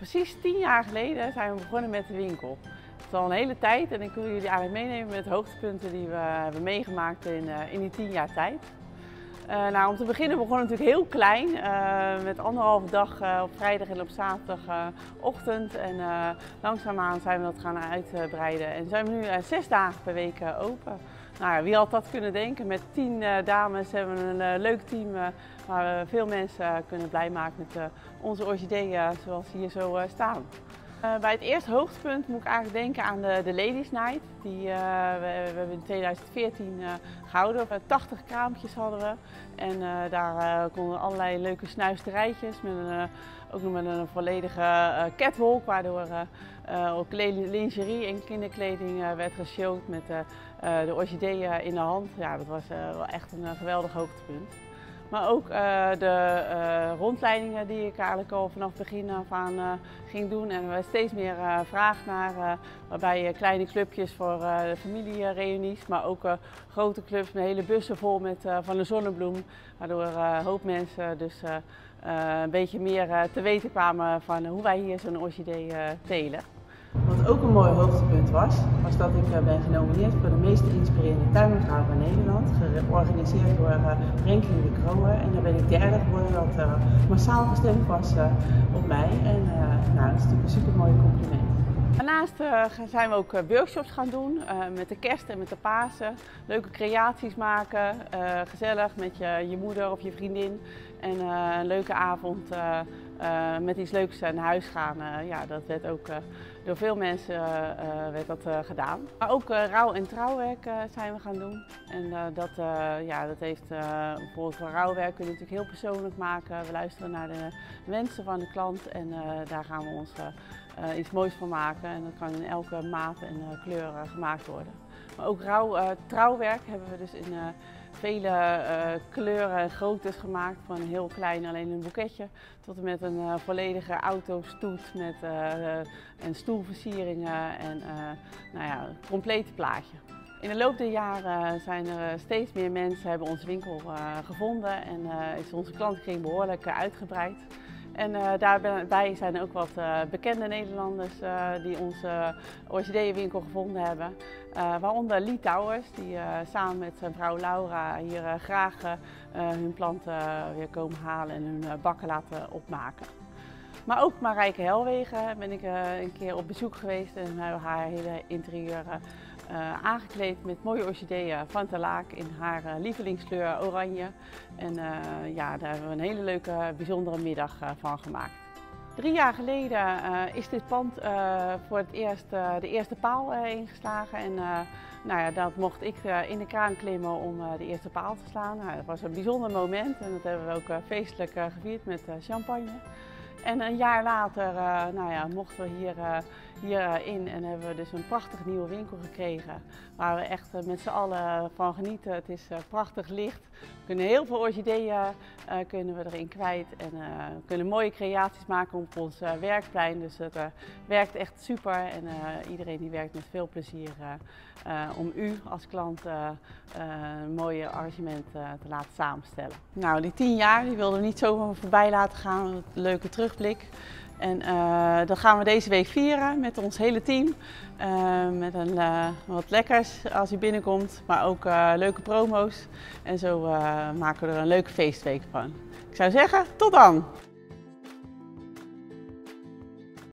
Precies tien jaar geleden zijn we begonnen met de winkel. Het is al een hele tijd en ik wil jullie eigenlijk meenemen met hoogtepunten die we hebben meegemaakt in, uh, in die tien jaar tijd. Uh, nou, om te beginnen begonnen we natuurlijk heel klein, uh, met anderhalve dag op vrijdag en op zaterdagochtend. en langzaamaan zijn we dat gaan uitbreiden en zijn we nu zes dagen per week open. Nou, wie had dat kunnen denken? Met tien dames hebben we een leuk team waar we veel mensen kunnen blij maken met onze orchideeën zoals ze hier zo staan. Uh, bij het eerste hoogtepunt moet ik eigenlijk denken aan de, de Ladies Night. Die uh, we, hebben in 2014 uh, gehouden. 80 kraampjes hadden we. En daar konden allerlei leuke snuisterijtjes. Met een, ook nog met een volledige catwalk. Waardoor ook lingerie en kinderkleding werd geshowd met de orchideeën in de hand. Ja, dat was wel echt een geweldig hoogtepunt. Maar ook uh, de uh, rondleidingen die ik eigenlijk al vanaf begin af aan uh, ging doen. En er steeds meer vraag naar, waarbij kleine clubjes voor familiereunies, maar ook grote clubs met hele bussen vol met van de zonnebloem. Waardoor een hoop mensen dus een beetje meer te weten kwamen van hoe wij hier zo'n orchidee telen. Wat ook een mooi hoogtepunt was, was dat ik eh, ben genomineerd voor de meest inspirerende tuinmevrouw van Nederland, georganiseerd door Renkie de Kroer. En daar ben ik derde geworden, dat uh, massaal gestemd was op mij. En nou, dat is natuurlijk een super mooi compliment. Daarnaast zijn we ook workshops gaan doen met de kerst en met de Pasen. Leuke creaties maken, gezellig met je, je moeder of je vriendin. En een leuke avond met iets leuks naar huis gaan. ja, dat werd ook door veel mensen werd dat, gedaan. Maar ook rouw- en trouwwerk zijn we gaan doen. En dat, ja, dat heeft bijvoorbeeld voor rouwwerk kun je natuurlijk heel persoonlijk maken. We luisteren naar de wensen van de klant en daar gaan we ons iets moois van maken. En dat kan in elke maat en kleur gemaakt worden. Maar ook rouw, trouwwerk hebben we dus in vele kleuren en groottes gemaakt. Van heel klein alleen een boeketje tot en met een volledige autostoet met en stoelversieringen en nou ja, een compleet plaatje. In de loop der jaren zijn er steeds meer mensen hebben onze winkel gevonden en is onze klantenkring behoorlijk uitgebreid. En uh, daarbij zijn ook wat uh, bekende Nederlanders uh, die onze orchideeënwinkel gevonden hebben. waaronder Lee Towers, die samen met zijn vrouw Laura hier graag hun planten weer komen halen en hun bakken laten opmaken. Maar ook Marijke Helwegen ben ik een keer op bezoek geweest en hebben haar hele interieur uh, aangekleed met mooie orchideeën van Laak in haar uh, lievelingskleur oranje. En uh, ja, daar hebben we een hele leuke, bijzondere middag van gemaakt. Drie jaar geleden is dit pand voor het eerst de eerste paal ingeslagen. En nou ja, dat mocht ik in de kraan klimmen om de eerste paal te slaan. Nou, dat was een bijzonder moment en dat hebben we ook feestelijk gevierd met champagne. En een jaar later uh, nou ja, mochten we hier, uh, hierin en hebben we dus een prachtig nieuwe winkel gekregen. Waar we echt uh, met z'n allen van genieten. Het is prachtig licht. We kunnen heel veel orchideeën kunnen we erin kwijt. En we kunnen mooie creaties maken op ons werkplein. Dus het werkt echt super. En iedereen die werkt met veel plezier om u als klant een mooie arrangement te laten samenstellen. Nou, die tien jaar die wilden we niet zomaar voorbij laten gaan. Leuke terug terugblik. En uh, dat gaan we deze week vieren met ons hele team. Uh, met een, uh, wat lekkers als u binnenkomt, maar ook leuke promo's. En zo maken we er een leuke feestweek van. Ik zou zeggen, tot dan!